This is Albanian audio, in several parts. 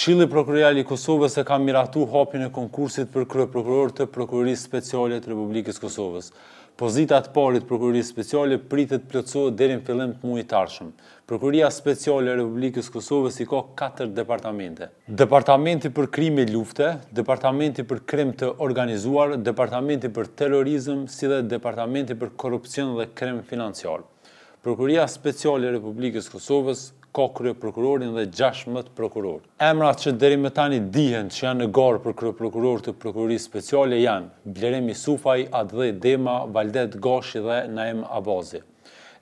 Këshilli Prokurorial i Kosovës e ka miratu hapjen e konkursit për Kryeprokuror të Prokurorisë Speciale të Republikës së Kosovës. Pozita e të parit të Prokurorisë Speciale pritet të plotësohet deri në fillim të muajit të ardhshëm. Prokuroria Speciale e Republikës së Kosovës i ka katër departamente. Departamenti për Krime Lufte, Departamenti për Krim të Organizuar, Departamenti për Terrorizëm, si dhe Departamenti për Korrupsion dhe Krim Financiar. Prokuroria Speciale e Republikës së Kosovës ka kryeprokurorin dhe gjashtëmbëdhjetë prokurorë. Emrat që deri më tani dihen që janë në garë për kryeprokuror të Prokurorisë Speciale janë, Blerim Isufaj, Atdhe Dema, Valdet Gashi dhe Naim Abazi.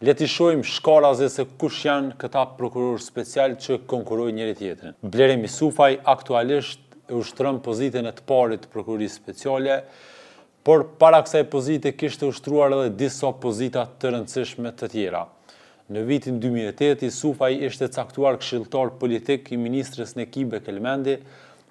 Le t'i shohim shkarazi se kush janë këta prokurorë specialë që konkurrojnë njëri-tjetrin. Blerim Isufaj aktualisht e ushtron pozitën e të parit të Prokurorisë Speciale, Por para kësaj pozite kishte ushtruar edhe disa pozita të rëndësishme të tjera. Në vitin dy mijë e tetë, Isufaj ishte caktuar këshilltar politik i ministres Nekibe Kelmendi,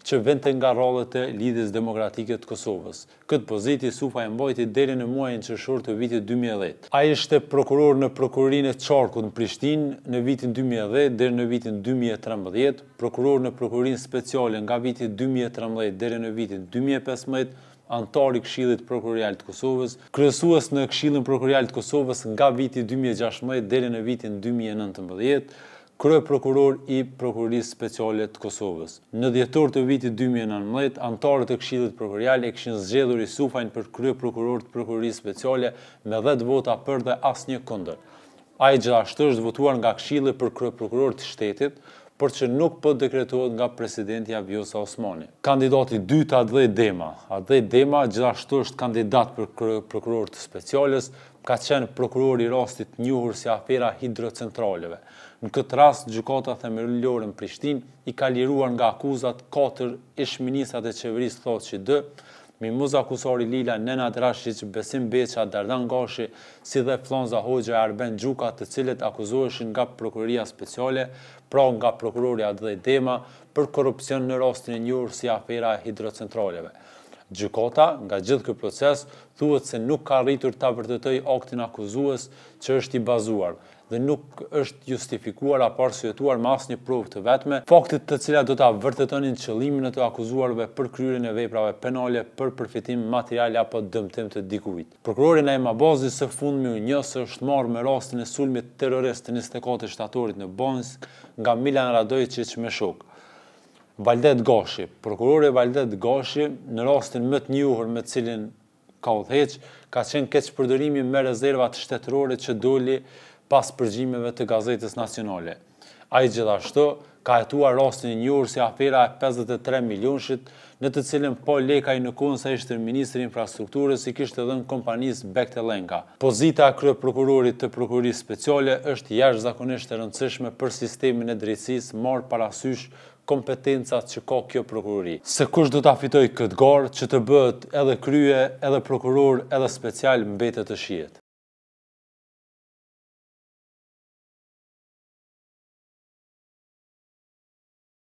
që vinte nga radhët e Lidhjes Demokratike të Kosovës. Këtë pozitë Isufaj e mbajti deri në muajin qershor të vitit dy mijë e dhjetë. Ai ishte prokuror në Prokurorinë e Qarkut në Prishtinë, në vitin dy mijë e dhjetë deri në vitin dy mijë e trembëdhjetë, prokuror në Prokurorinë Speciale nga viti dy mijë e trembëdhjetë deri në vitin dy mijë e pesëmbëdhjetë, anëtar i Këshillit Prokurorial të Kosovës, kryesues në Këshillin Prokurorial të Kosovës nga viti dy mijë e gjashtëmbëdhjetë deri në vitin dy mijë e nëntëmbëdhjetë, kryeprokuror i Prokurorisë Speciale të Kosovës. Në dhjetor të vitit dy mijë e nëntëmbëdhjetë, anëtarët e Këshillit Prokurorial e kishin zgjedhur Isufajn për kryeprokuror të Prokurorisë Speciale me dhjetë vota për dhe asnjë kundër. Ai gjithashtu është votuar nga Këshilli për Kryeprokuror të Shtetit, por që nuk po dekretohet nga presidentja Vjosa Osmani. Kandidati i dytë Atdhe Dema. Atdhe Dema gjithashtu është kandidat për Kryeprokuror të Speciales, ka qenë prokuror i rastit të njohur si afera hidrocentraleve. Në këtë rast Gjykata Themelore në Prishtinë i ka liruar nga akuzat katër ish-ministrat e qeverisë Thaçi dy, Mimoza Kusari Lila, Nenad Rashiq, Besim Beqa, Dardan Gashi, si dhe Fllanza Hoxha e Arben Gjuka të cilët akuzoheshin nga Prokuroria Speciale, pra nga prokurori Atdhe Dema, për korrupsion në rastin e njohur si afera e hidrocentraleve. Gjykata, nga gjithë ky proces, thuhet se nuk ka arritur ta vërtetojë aktin akuzues që është i bazuar, dhe nuk është justifikuar apo arsyetuar me asnjë provë të vetme, faktet të cilat do ta vërtetonin qëllimin e të akuzuarve për kryerjen e veprave penale për përfitim material apo dëmtim të dikujt. Prokurori Naim Abazi së fundmi u njoh se është marrë me rastin e sulmit terrorist të njëzet e katër shtatorit në Banjskë nga Milan Radoiçiç me shokë. Valdet Gashi, Prokurori Valdet Gashi, në rastin më të njohur me të cilin ka udhëheq, ka qenë keqpërdorimi me rezervat shtetërore që doli pas përgjimeve të Gazetës Nacionale. Ai gjithashtu, ka hetuar rastin e njohur si afera e pesëdhjetë e tre milionshit, në të cilën Pal Lekaj në kohën sa ishte ministër i Infrastrukturës i kishte dhënë kompanisë Bechtel Enka. Pozita e kryeprokurorit të Prokurorisë Speciale është jashtëzakonisht e rëndësishme për sistemin e drejtësisë marrë parasysh kompetencat që ka kjo prokurori. Se kush do ta fitojë këtë garë që të bëhet edhe krye, edhe prokuror, edhe special mbetet të shihet.